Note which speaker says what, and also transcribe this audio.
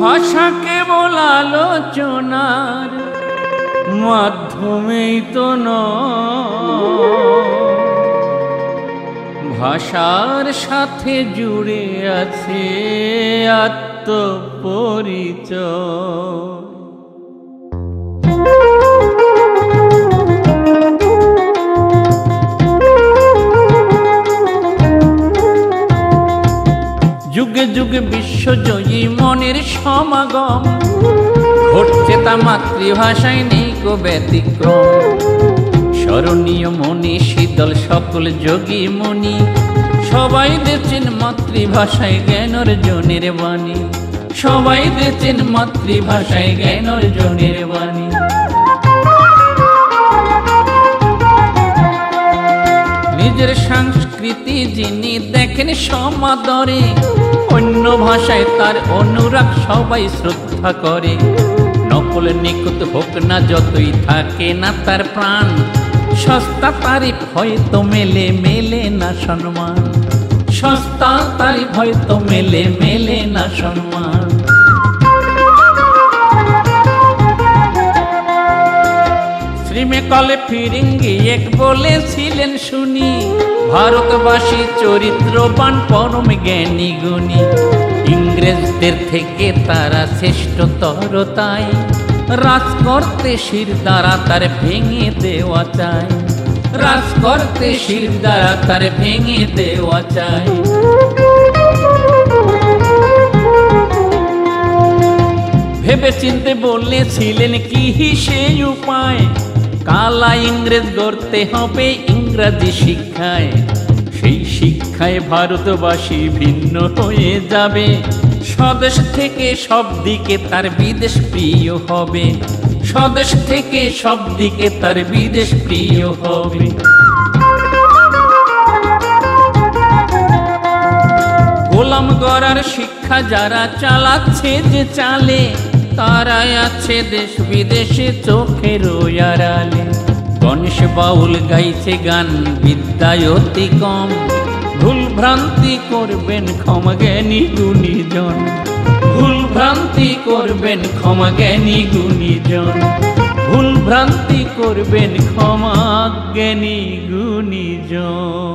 Speaker 1: ভাষা কেবল আলোচনার মাধ্যমেই তো নয়। ভাষার সাথে জুড়ে আছে আত্মপরিচয়। যুগে যুগে বিশ্বজয়ী মনের সমাগম। ঘটছে তা মাতৃভাষায় নেই ব্যতিক্রম। স্মরণীয় মনি শীতল সকল যোগী মনি সবাই দেখছেন মাতৃভাষায় জ্ঞান অর্জনের বাণী। সবাই দেখছেন মাতৃভাষায় জ্ঞান অর্জনের বাণী। নিজের সংস্কৃতি যিনি দেখেন সমাদরে, অন্য ভাষায় তার অনুরাগ সবাই শ্রদ্ধা করে। নকল নিকুত হোক না যতই থাকে না তার প্রাণ, সস্তা তারিফ হয়তো মেলে মেলে না সম্মান। সস্তা তারিফ হয়তো মেলে মেলে না সম্মান। শ্রীমে কলে ফিরিঙ্গি এক বলেছিলেন শুনি। ভারতবাসী চরিত্রবান, পরম জ্ঞানী গুণী। ইংরেজদের থেকে তারা শ্রেষ্ঠতর তাই। রাজ করতে শির দ্বারা তার ভেঙে দেওয়া চাই। রাজ করতে শির দ্বারা তার ভেঙে দেওয়া চাই। ভেবে চিনতে বলেছিলেন কি সেই উপায়? কালা ইংরেজ গড়তে হবে ইংরাজি শিক্ষায়। সেই শিক্ষায় ভারতবাসী ভিন্ন হয়ে যাবে। স্বদেশ থেকে সব দিকে তার বিদেশ প্রিয় হবে। স্বদেশ থেকে সব দিকে তার বিদেশ প্রিয় হবে। গোলাম গড়ার শিক্ষা যারা চালাচ্ছে যে চালে আছে দেশ, বিদেশে চোখের আড়ালে গণেশ বাউল গাইছে গান, বিদ্যায় অতি কম। ভুল ভ্রান্তি করবেন ক্ষমা জ্ঞানী গুণীজন। ভুল ভ্রান্তি করবেন ক্ষমা জ্ঞানী গুণীজন। ভুল ভ্রান্তি করবেন ক্ষমা জ্ঞানী গুণীজন।